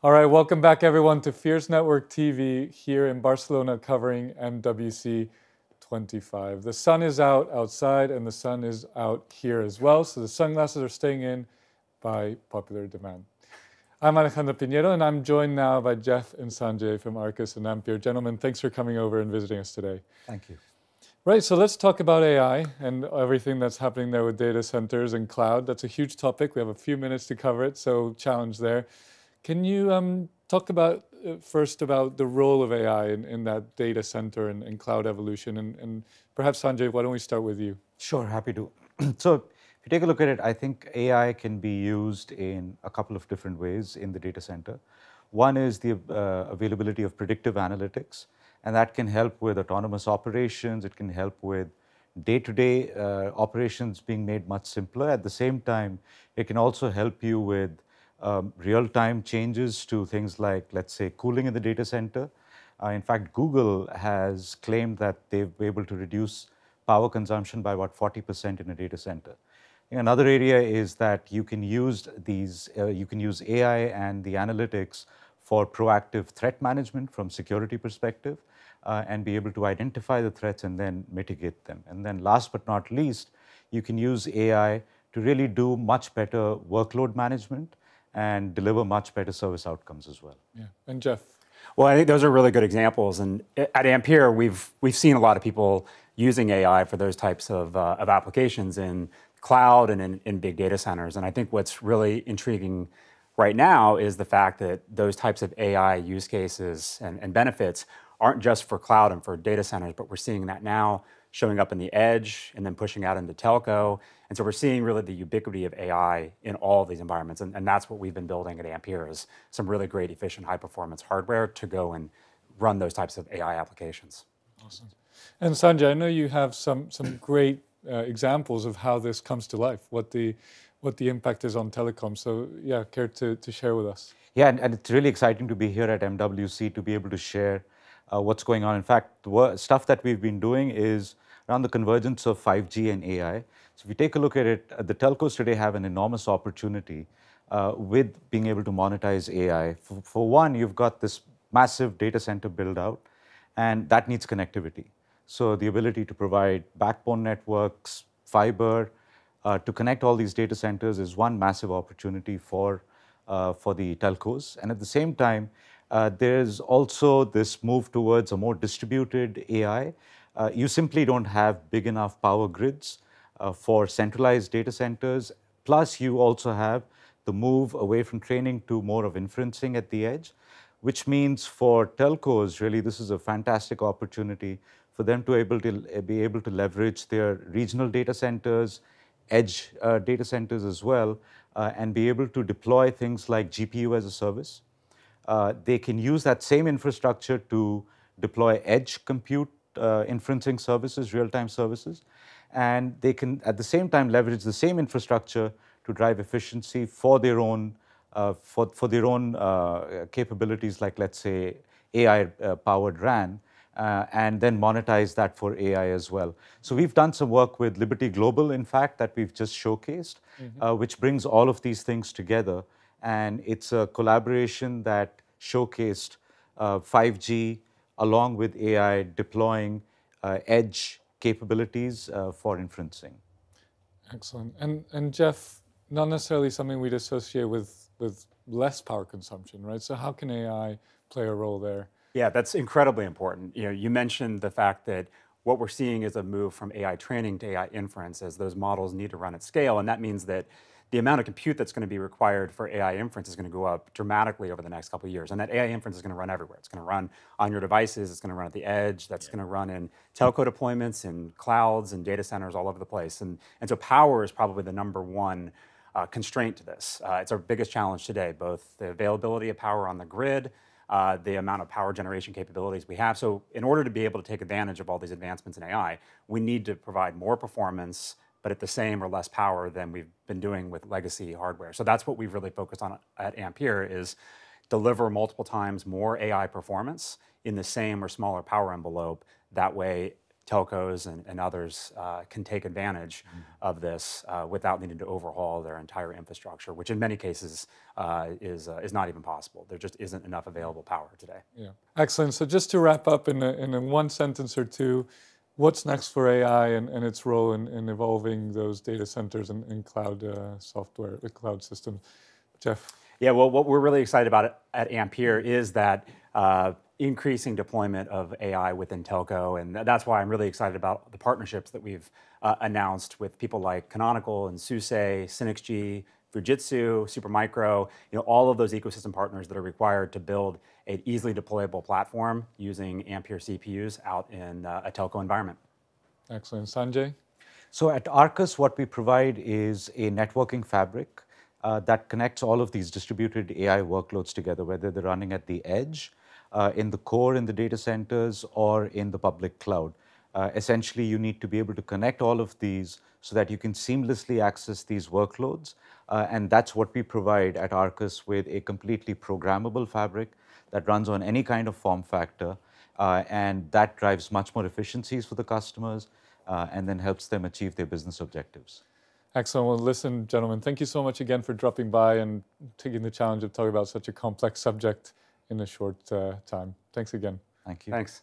All right, welcome back everyone to Fierce Network TV here in Barcelona covering MWC 25. The sun is out outside and the sun is out here as well, so the sunglasses are staying in by popular demand. I'm Alejandro Piñero and I'm joined now by Jeff and Sanjay from Arrcus and Ampere. Gentlemen, thanks for coming over and visiting us today. Thank you. Right, so let's talk about AI and everything that's happening there with data centers and cloud. That's a huge topic. We have a few minutes to cover it, so challenge there. Can you um, talk about uh, first about the role of AI in, in that data center and, and cloud evolution? And, and, perhaps, Sanjay, why don't we start with you? Sure, happy to. so, if you take a look at it, I think AI can be used in a couple of different ways in the data center. One is the uh, availability of predictive analytics, and that can help with autonomous operations. It can help with day to day operations being made much simpler. At the same time, it can also help you with um, real-time changes to things like, let's say, cooling in the data center. Uh, in fact, Google has claimed that they've been able to reduce power consumption by about 40% in a data center. Another area is that you can use these, uh, you can use AI and the analytics for proactive threat management from security perspective uh, and be able to identify the threats and then mitigate them. And then last but not least, you can use AI to really do much better workload management and deliver much better service outcomes as well. Yeah, and Jeff. Well, I think those are really good examples. And at Ampere, we've we've seen a lot of people using AI for those types of, uh, of applications in cloud and in, in big data centers. And I think what's really intriguing right now is the fact that those types of AI use cases and, and benefits aren't just for cloud and for data centers, but we're seeing that now showing up in the edge and then pushing out into telco. And so we're seeing really the ubiquity of AI in all of these environments. And, and that's what we've been building at Ampere is some really great, efficient, high performance hardware to go and run those types of AI applications. Awesome. And Sanjay, I know you have some, some great uh, examples of how this comes to life, what the, what the impact is on telecom. So yeah, care to, to share with us? Yeah, and, and it's really exciting to be here at MWC to be able to share uh, what's going on. In fact, the stuff that we've been doing is around the convergence of 5G and AI. So if you take a look at it, uh, the telcos today have an enormous opportunity uh, with being able to monetize AI. For, for, one, you've got this massive data center build out, and that needs connectivity. So the ability to provide backbone networks, fiber, uh, to connect all these data centers is one massive opportunity for, uh, for the telcos. And at the same time, uh, there's also this move towards a more distributed AI. Uh, you simply don't have big enough power grids uh, for centralized data centers. Plus, you also have the move away from training to more of inferencing at the edge, which means for telcos, really, this is a fantastic opportunity for them to able to be able to leverage their regional data centers, edge uh, data centers as well, uh, and be able to deploy things like GPU as a service. Uh, they can use that same infrastructure to deploy edge compute uh, inferencing services, real-time services, and they can at the same time leverage the same infrastructure to drive efficiency for their own uh, for, for their own uh, capabilities, like let's say AI-powered uh, RAN, and then monetize that for AI as well. So we've done some work with Liberty Global, in fact, that we've just showcased, mm-hmm. which brings all of these things together and it's a collaboration that showcased uh, 5G along with AI deploying uh, edge capabilities uh, for inferencing. Excellent. And, and Jeff, not necessarily something we'd associate with, with less power consumption, right? So how can AI play a role there? Yeah, that's incredibly important. You know, you mentioned the fact that what we're seeing is a move from AI training to AI inference as those models need to run at scale, and that means that the amount of compute that's going to be required for AI inference is going to go up dramatically over the next couple of years. And that AI inference is going to run everywhere. It's going to run on your devices, it's going to run at the edge, that's yeah. going to run in telco deployments, in clouds, and data centers all over the place. And, and so power is probably the number one uh, constraint to this. Uh, it's our biggest challenge today, both the availability of power on the grid, uh, the amount of power generation capabilities we have. So in order to be able to take advantage of all these advancements in AI, we need to provide more performance but at the same or less power than we've been doing with legacy hardware. So that's what we've really focused on at Ampere is deliver multiple times more AI performance in the same or smaller power envelope. That way, telcos and, and others uh, can take advantage of this uh, without needing to overhaul their entire infrastructure, which in many cases uh, is, uh, is not even possible. There just isn't enough available power today. Yeah, excellent. So just to wrap up in a, in a one sentence or two, what's next for AI and, and its role in, in evolving those data centers and, and cloud uh, software, the cloud systems? Jeff. Yeah, well, what we're really excited about at Ampere is that uh, increasing deployment of AI within telco, and that's why I'm really excited about the partnerships that we've uh, announced with people like Canonical and SUSE, Synixgy, Fujitsu, Supermicro, you know, all of those ecosystem partners that are required to build an easily deployable platform using Ampere CPUs out in uh, a telco environment. Excellent. Sanjay? So at Arrcus, what we provide is a networking fabric uh, that connects all of these distributed AI workloads together, whether they're running at the edge, uh, in the core in the data centers, or in the public cloud. Uh, essentially, you need to be able to connect all of these so that you can seamlessly access these workloads. Uh, and that's what we provide at Arrcus with a completely programmable fabric that runs on any kind of form factor. Uh, and that drives much more efficiencies for the customers uh, and then helps them achieve their business objectives. Excellent. Well, listen, gentlemen, thank you so much again for dropping by and taking the challenge of talking about such a complex subject in a short uh, time. Thanks again. Thank you. Thanks.